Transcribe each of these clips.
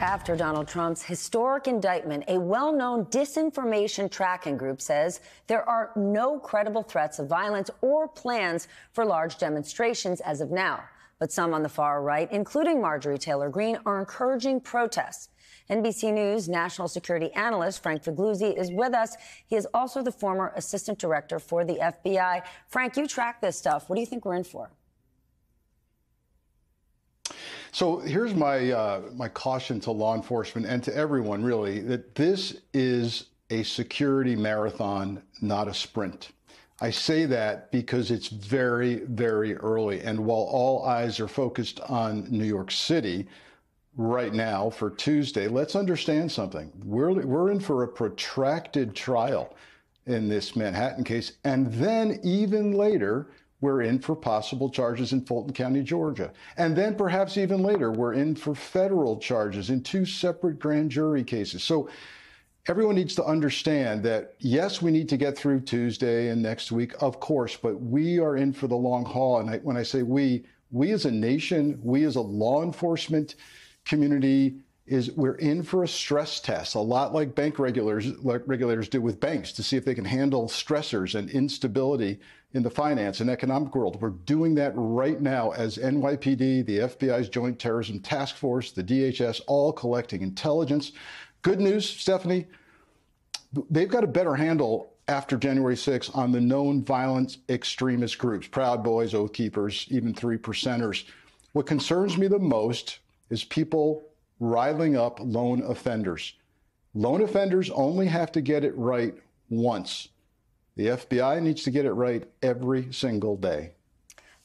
After Donald Trump's historic indictment, a well known disinformation tracking group says there are no credible threats of violence or plans for large demonstrations as of now. But some on the far right, including Marjorie Taylor Greene, are encouraging protests. NBC News national security analyst Frank Figliuzzi is with us. He is also the former assistant director for the FBI. Frank, you track this stuff. What do you think we're in for? So here's my uh, my caution to law enforcement and to everyone really that this is a security marathon, not a sprint. I say that because it's very, very early. And while all eyes are focused on New York City right now for Tuesday, let's understand something. We're, we're in for a protracted trial in this Manhattan case. And then even later, we're in for possible charges in Fulton County, Georgia. And then perhaps even later, we're in for federal charges in two separate grand jury cases. So everyone needs to understand that, yes, we need to get through Tuesday and next week, of course, but we are in for the long haul. And I, when I say we, we as a nation, we as a law enforcement community, is we're in for a stress test, a lot like bank regulators, like regulators do with banks to see if they can handle stressors and instability in the finance and economic world. We're doing that right now as NYPD, the FBI's Joint Terrorism Task Force, the DHS, all collecting intelligence. Good news, Stephanie, they've got a better handle after January 6 on the known violent extremist groups, Proud Boys, Oath Keepers, even three percenters. What concerns me the most is people riling up lone offenders. Lone offenders only have to get it right once. The FBI needs to get it right every single day.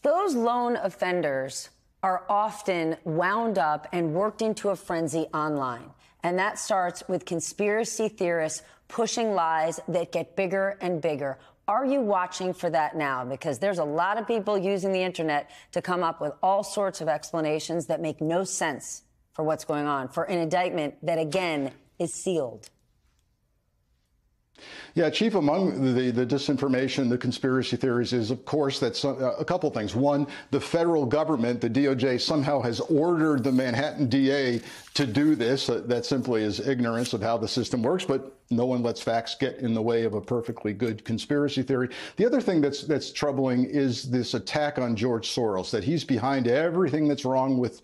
Those lone offenders are often wound up and worked into a frenzy online. And that starts with conspiracy theorists pushing lies that get bigger and bigger. Are you watching for that now? Because there's a lot of people using the internet to come up with all sorts of explanations that make no sense for what's going on, for an indictment that, again, is sealed. Yeah, chief among the, the disinformation, the conspiracy theories is, of course, that some, uh, a couple things. One, the federal government, the DOJ, somehow has ordered the Manhattan DA to do this. Uh, that simply is ignorance of how the system works, but no one lets facts get in the way of a perfectly good conspiracy theory. The other thing that's that's troubling is this attack on George Soros, that he's behind everything that's wrong with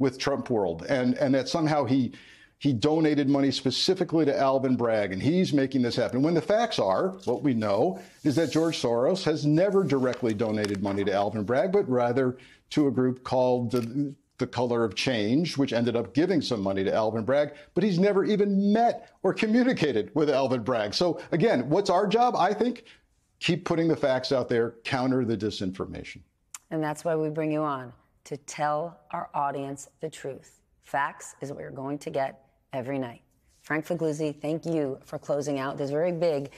with Trump world, and and that somehow he he donated money specifically to Alvin Bragg, and he's making this happen. When the facts are, what we know is that George Soros has never directly donated money to Alvin Bragg, but rather to a group called the, the Color of Change, which ended up giving some money to Alvin Bragg, but he's never even met or communicated with Alvin Bragg. So again, what's our job? I think keep putting the facts out there, counter the disinformation. And that's why we bring you on to tell our audience the truth. Facts is what you're going to get every night. Frank Figliuzzi, thank you for closing out this very big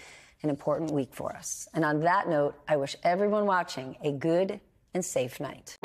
and important week for us. And on that note, I wish everyone watching a good and safe night.